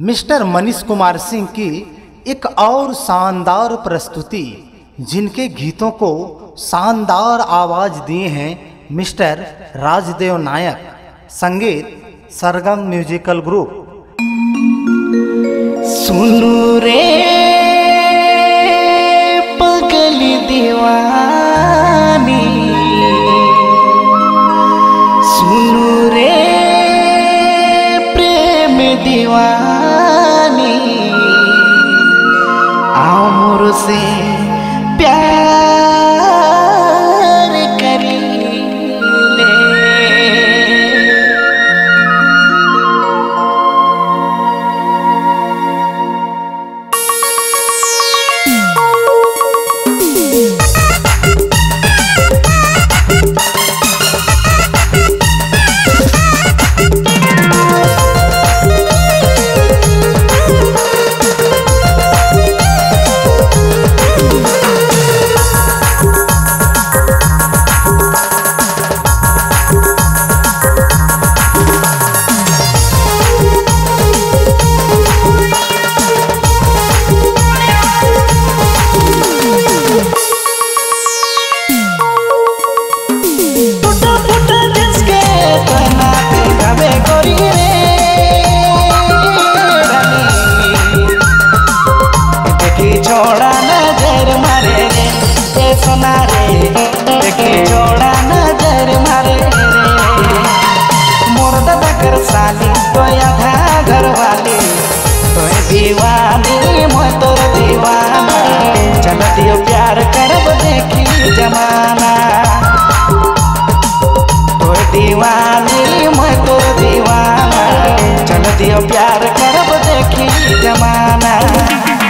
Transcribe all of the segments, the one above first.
Mister Manish Kumar Singh की एक और शानदार प्रस्तुति, जिनके गीतों को शानदार आवाज़ दिए हैं मिस्टर राजदेव नायक। संगीत, सरगम म्यूजिकल ग्रुप। सुनो रे, पगली दीवानी। diwani साली तो आधा घर वाली। तो दीवानी, मैं तोर दीवाना। चल दियो प्यार कर देखी जमाना। तो दीवानी, मैं तोर दीवाना। चल दियो प्यार कर देखी जमाना।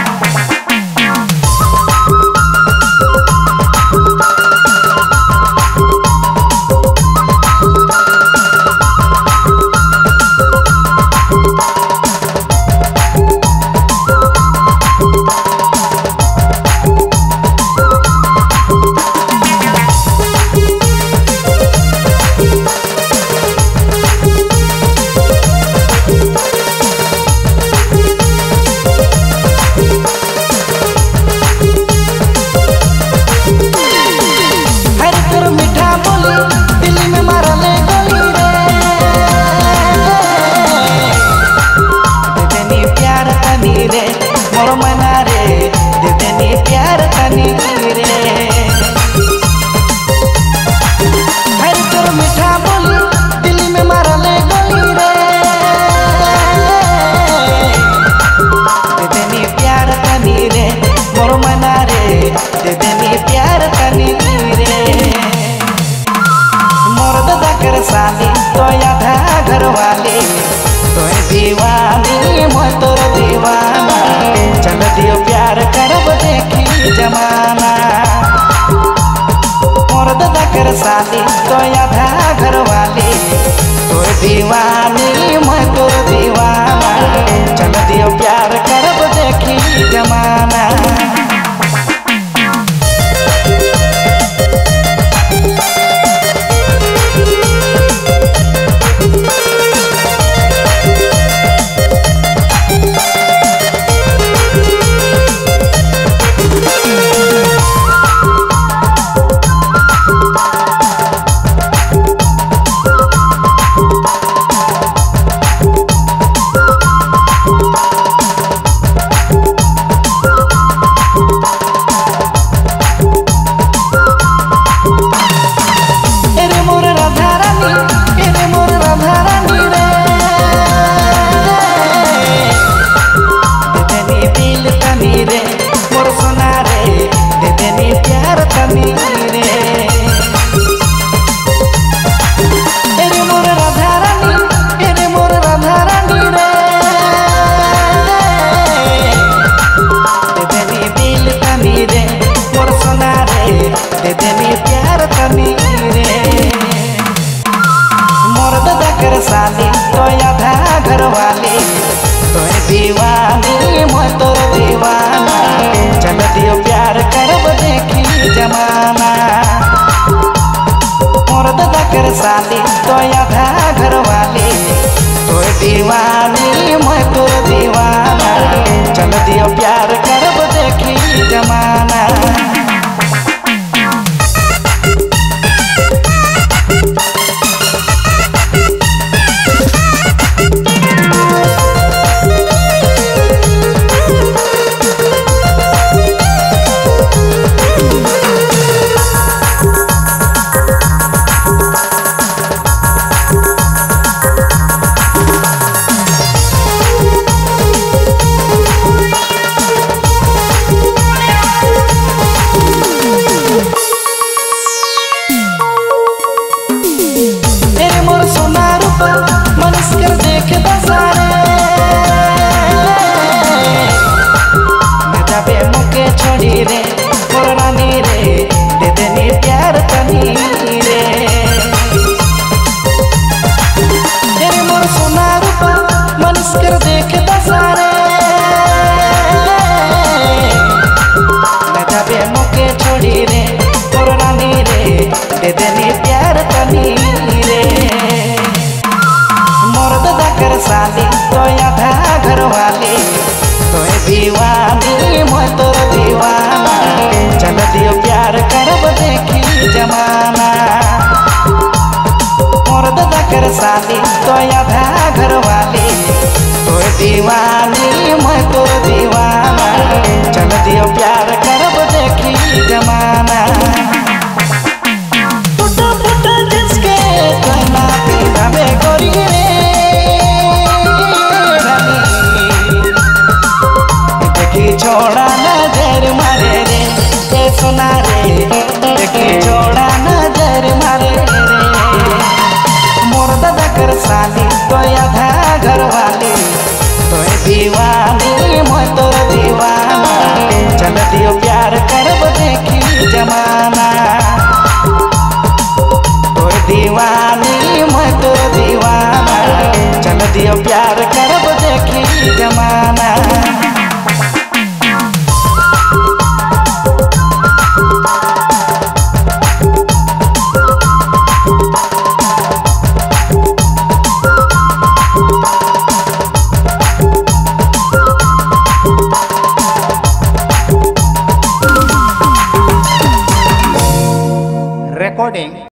साली तो या घर वाली तो दीवा तनी प्यार तनी de tener प्यार करब देखी जमाना। तोर दीवानी मैं तो दीवाना। चल दियो प्यार करब देखी जमाना।